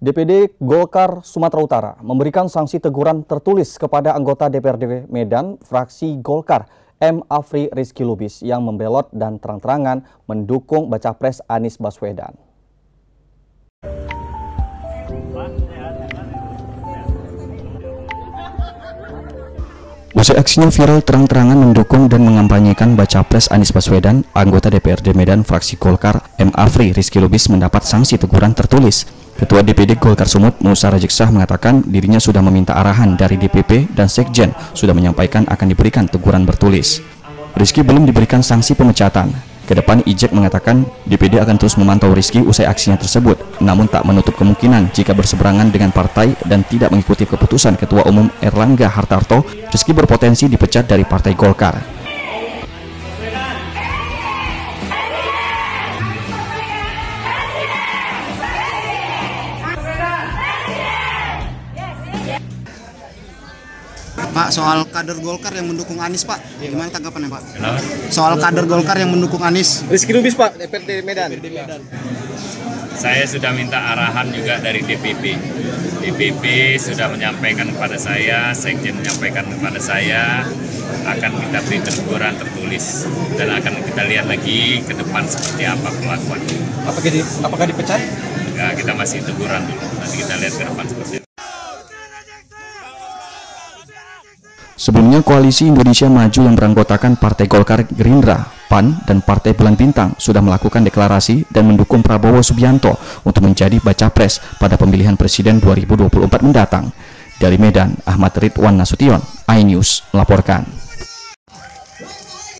DPD Golkar Sumatera Utara memberikan sanksi teguran tertulis kepada anggota DPRD Medan fraksi Golkar M. Afri Rizky Lubis yang membelot dan terang-terangan mendukung baca pres Anies Baswedan. Usai aksinya viral terang-terangan mendukung dan mengampanyekan baca pres Anies Baswedan, anggota DPRD Medan fraksi Golkar M. Afri Rizky Lubis mendapat sanksi teguran tertulis. Ketua DPD Golkar Sumut Musa Rajeksah mengatakan dirinya sudah meminta arahan dari DPP dan Sekjen sudah menyampaikan akan diberikan teguran bertulis. Rizky belum diberikan sanksi pemecatan, Ke depan Ijek mengatakan DPD akan terus memantau Rizky usai aksinya tersebut, namun tak menutup kemungkinan jika berseberangan dengan partai dan tidak mengikuti keputusan Ketua Umum Erlangga Hartarto, Rizky berpotensi dipecat dari Partai Golkar. Pak, soal kader Golkar yang mendukung Anies, Pak. Gimana tanggapannya, Pak? Soal kader Golkar yang mendukung Anies. Rizky Lubis, Pak, DPRD Medan. Medan. Saya sudah minta arahan juga dari DPP. DPP sudah menyampaikan kepada saya, Sekjen menyampaikan kepada saya, akan kita beri teguran tertulis dan akan kita lihat lagi ke depan seperti apa perlakuan. Apakah, di, apakah dipecat? Ya, kita masih teguran dulu, nanti kita lihat ke depan seperti apa. Sebelumnya Koalisi Indonesia Maju yang beranggotakan Partai Golkar Gerindra, PAN, dan Partai Bulan Bintang sudah melakukan deklarasi dan mendukung Prabowo Subianto untuk menjadi baca pres pada pemilihan presiden 2024 mendatang. Dari Medan, Ahmad Ridwan Nasution, iNews melaporkan.